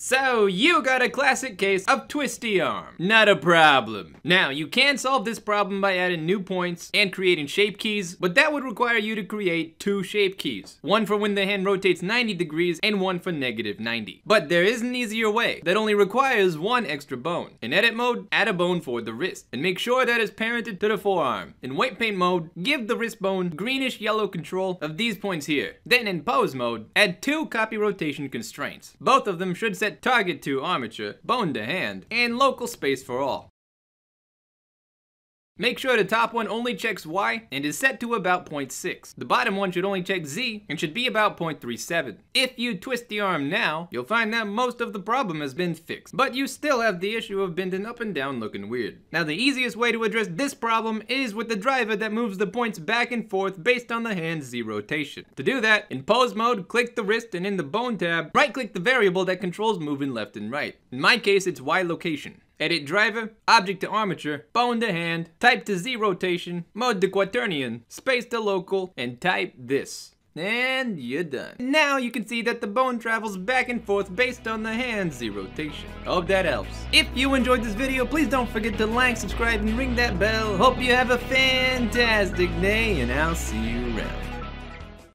So, you got a classic case of twisty arm. Not a problem. Now, you can solve this problem by adding new points and creating shape keys, but that would require you to create two shape keys. One for when the hand rotates 90 degrees and one for negative 90. But there is an easier way that only requires one extra bone. In edit mode, add a bone for the wrist and make sure that is parented to the forearm. In weight paint mode, give the wrist bone greenish yellow control of these points here. Then in pose mode, add two copy rotation constraints. Both of them should set set target to armature, bone to hand, and local space for all. Make sure the top one only checks Y and is set to about 0.6. The bottom one should only check Z and should be about 0.37. If you twist the arm now, you'll find that most of the problem has been fixed, but you still have the issue of bending up and down looking weird. Now the easiest way to address this problem is with the driver that moves the points back and forth based on the hand's Z rotation. To do that, in pose mode, click the wrist and in the bone tab, right click the variable that controls moving left and right. In my case, it's Y location. Edit driver, object to armature, bone to hand, type to Z rotation, mode to quaternion, space to local, and type this. And you're done. Now you can see that the bone travels back and forth based on the hand Z rotation. Hope that helps. If you enjoyed this video, please don't forget to like, subscribe, and ring that bell. Hope you have a fantastic day, and I'll see you around.